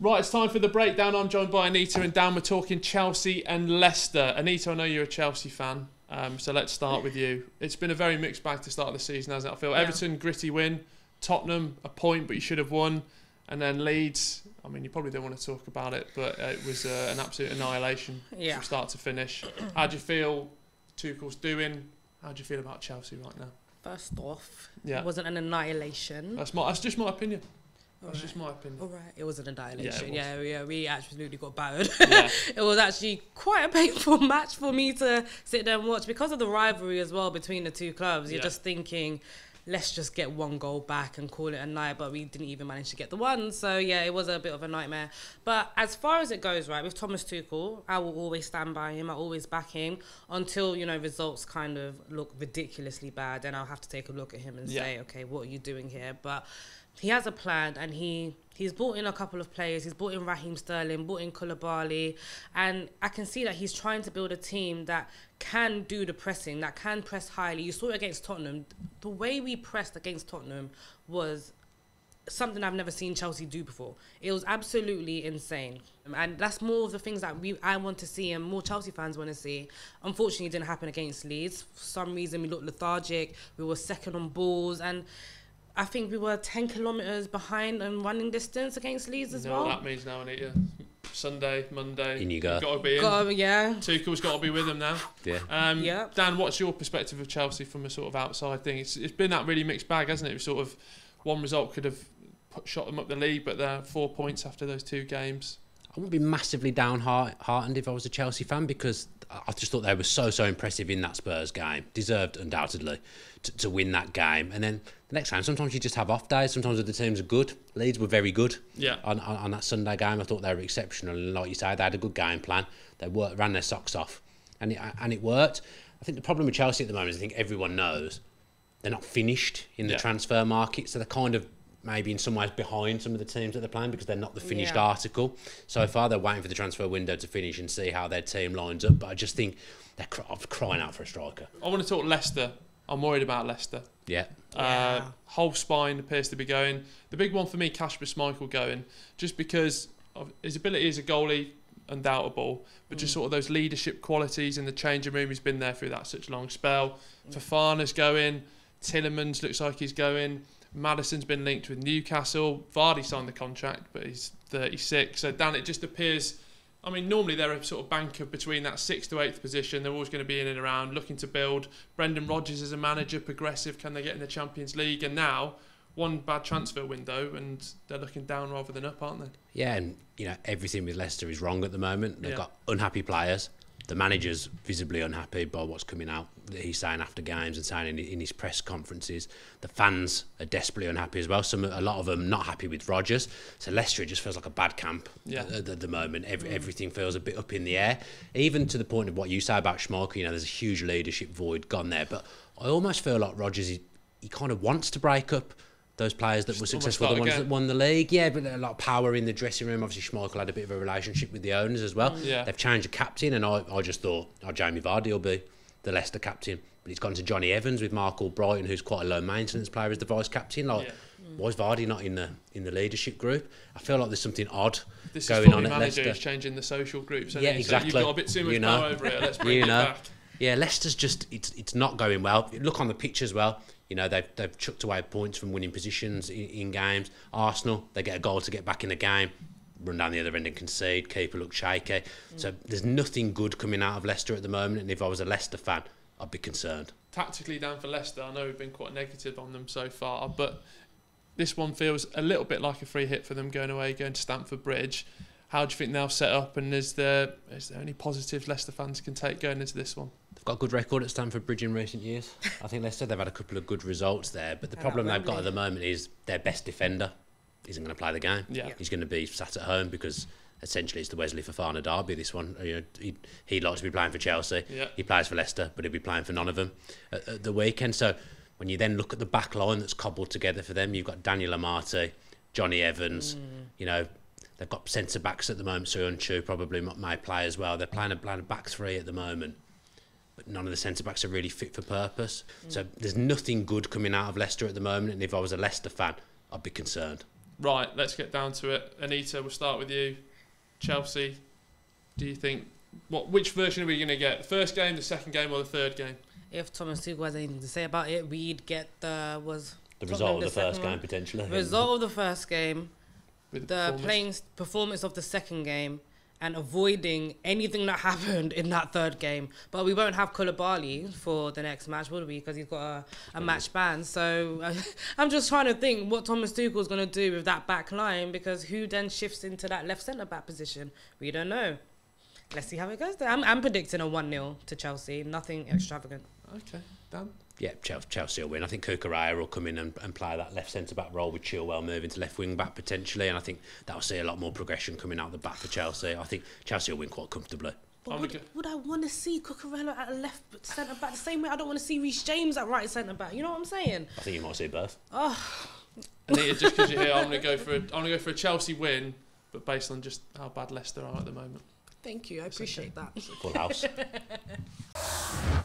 Right, it's time for the breakdown. I'm joined by Anita and Dan. We're talking Chelsea and Leicester. Anita, I know you're a Chelsea fan, um, so let's start with you. It's been a very mixed bag to start the season, hasn't it? I feel Yeah. Everton, gritty win. Tottenham, a point, but you should have won. And then Leeds, I mean, you probably don't want to talk about it, but it was uh, an absolute annihilation Yeah. from start to finish. How do you feel Tuchel's doing? How do you feel about Chelsea right now? First off, Yeah. it wasn't an annihilation. That's my. That's just my opinion. That's Alright. just my opinion. All right, it was an annihilation. was. Yeah, yeah, we absolutely got battered. Yeah. it was actually quite a painful match for me to sit there and watch because of the rivalry as well between the two clubs. You're Yeah. just thinking, let's just get one goal back and call it a night, but we didn't even manage to get the one. So yeah, it was a bit of a nightmare. But as far as it goes, right, with Thomas Tuchel, I will always stand by him. I always back him until you know results kind of look ridiculously bad. Then I'll have to take a look at him and Yeah. say, okay, what are you doing here? But he has a plan and he he's brought in a couple of players. He's brought in Raheem Sterling, brought in Koulibaly, and I can see that he's trying to build a team that can do the pressing, that can press highly. You saw it against Tottenham. The way we pressed against Tottenham was something I've never seen Chelsea do before. It was absolutely insane. And that's more of the things that we I want to see and more Chelsea fans want to see. Unfortunately, it didn't happen against Leeds. For some reason, we looked lethargic. We were second on balls. And I think we were 10 kilometres behind in running distance against Leeds as You know well. what that means now, Anita? Sunday, Monday. In you go. Got to be in. Got- yeah. Tuchel's got to be with them now. Yeah. Um, Yeah. Dan, what's your perspective of Chelsea from a sort of outside thing? It's, it's been that really mixed bag, hasn't it? Sort of one result could have put, shot them up the league, but they're four points after those two games. I wouldn't be massively downhearted if I was a Chelsea fan because I just thought they were so so impressive in that Spurs game. Deserved undoubtedly to, to win that game. And then the next time, sometimes you just have off days. Sometimes the teams are good. Leeds were very good. Yeah. On, on, on that Sunday game, I thought they were exceptional. And like you say, they had a good game plan. They worked, ran their socks off, and it, and it worked. I think the problem with Chelsea at the moment is I think everyone knows they're not finished in the Yeah. transfer market, so they're kind of maybe in some ways behind some of the teams that they're playing because they're not the finished Yeah. article. So far, they're waiting for the transfer window to finish and see how their team lines up. But I just think they're cry- crying out for a striker. I want to talk Leicester. I'm worried about Leicester. Yeah, Uh, Yeah. whole spine appears to be going. The big one for me, Kasper Schmeichel going, just because of his ability as a goalie, undoubtable, but just sort of those leadership qualities in the changing room. He's been there through that such a long spell. Fofana's going. Tielemans looks like he's going. Maddison's been linked with Newcastle. Vardy signed the contract, but he's 36. So Dan, it just appears. I mean, normally they're a sort of banker between that sixth to eighth position. They're always going to be in and around, looking to build. Brendan Rodgers is a manager, progressive. Can they get in the Champions League? And now, one bad transfer window, and they're looking down rather than up, aren't they? yeah, and you know everything with Leicester is wrong at the moment. They've Yeah. got unhappy players. The manager's visibly unhappy by what's coming out that he's saying after games and saying in, in his press conferences. The fans are desperately unhappy as well. Some, a lot of them not happy with Rodgers. So Leicester it just feels like a bad camp Yeah. at, at the moment. Every, mm. Everything feels a bit up in the air, even to the point of what you say about Schmeichel. You know, there's a huge leadership void gone there. But I almost feel like Rodgers, he, he kind of wants to break up those players that were Just almost successful, the ones again. that won the league. Yeah, but a lot of power in the dressing room. Obviously, Schmeichel had a bit of a relationship with the owners as well. Yeah. They've changed the captain, and I, I just thought, oh, Jamie Vardy will be the Leicester captain. But he's gone to Jonny Evans with Marc Albrighton, who's quite a low maintenance player, as the vice captain. Like, Yeah. why is Vardy not in the in the leadership group? I feel like there's something odd This going is on at manager Leicester. who's changing the social groups. Yeah, So exactly. you've got a bit too much You know. power over it. Let's bring You it know. back. Yeah, Leicester's just it's it's not going well. Look on the pitch as well. You know they've they've chucked away points from winning positions in, in games. Arsenal they get a goal to get back in the game, run down the other end and concede. Keeper looks shaky. Mm. So there's nothing good coming out of Leicester at the moment. And if I was a Leicester fan, I'd be concerned. tactically down for Leicester. I know we've been quite negative on them so far, but this one feels a little bit like a free hit for them going away, going to Stamford Bridge. How do you think they'll set up, and is there is there any positives Leicester fans can take going into this one? They've got a good record at Stamford Bridge in recent years. I think Leicester they've had a couple of good results there, but the And problem they've got at the moment is their best defender isn't going to play the game. Yeah. He's going to be sat at home because essentially it's the Wesley Fofana derby. This one, you know, he he likes to be playing for Chelsea. Yeah. He plays for Leicester, but he'll be playing for none of them at, at the weekend. So when you then look at the back line that's cobbled together for them, you've got Daniel Amartey, Jonny Evans. Mm. You know, they've got centre backs at the moment. Soyuncu probably may play as well. They're playing a, playing a back three at the moment. But none of the centre backs are really fit for purpose. Mm. So there's nothing good coming out of Leicester at the moment. And if I was a Leicester fan, I'd be concerned. Right, let's get down to it. Anita, we'll start with you. Chelsea, do you think what? Which version are we going to get? The first game, the second game, or the third game? If Thomas Tuchel has anything to say about it, we'd get the was The result of the the first game one. potentially. result of the first game, With the performance? playing performance of the second game, and avoiding anything that happened in that third game. But we won't have Koulibaly for the next match, will we? Because he's got a, a match ban. So uh, I'm just trying to think what Thomas Tuchel's going to do with that back line because who then shifts into that left centre back position? We don't know. Let's see how it goes. I'm, I'm predicting a 1 0 to Chelsea. Nothing extravagant. Okay, Dan. Yeah, Chelsea, Chelsea will win. I think Cucurella will come in and, and play that left centre back role with Chilwell moving to left wing back potentially, and I think that'll see a lot more progression coming out of the back for Chelsea. I think Chelsea will win quite comfortably. But would, gonna would I want to see Cucurella at a left centre back the same way I don't want to see Reece James at right centre back? You know what I'm saying? I think you might see both. Oh. Anita, just because you're here, I'm going to go for a, I'm going to go for a Chelsea win, but based on just how bad Leicester are at the moment. Thank you. I appreciate that. Full house.